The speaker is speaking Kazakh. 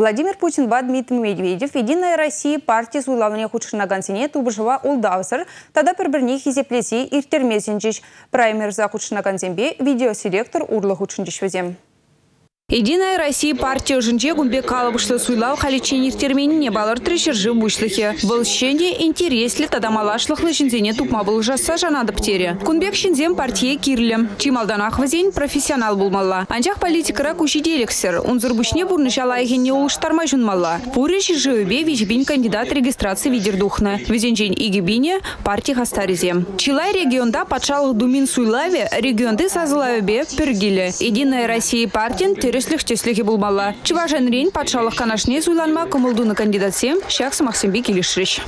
Владимир Путин ба Дмитрий Медведев Единая Россия партия суйлавыне худшынаган сене тубышыва улдавсыр, тада бір-біріне хизеплеси иртермесінчіш. Праймерза худшынаган зембе видеоселектор урлы худшынчыш везем. Единая Россия партия жінже гумбе калыбышлы суйлау халиченер терменіне балыр трешержі бұшлыхе. Бұл шенде интереслі тадамалашлықлы жінзене тупма бұл жаса жанады птере. Кунбек шинзем партия кирлі. Чималдан ақвазен профессионал болмалла. Анчақ политикара күшиделексір. Унзыр бұшне бұрны жалайгенне олыштарма жүнмалла. Пуры жиржөбе вежбин кандидат регистрации видердухны. Везенжен игибине партия хастаризем. Чилай регионда патшалық думин суйлаве регионды сазылавебе піргілі. Единая Россия партиян тереслих теслихи булмалла. Чыважен рейн патшалық канашне суйланма кымылдуны кандидатсем шақсы Максимбек Илишрич.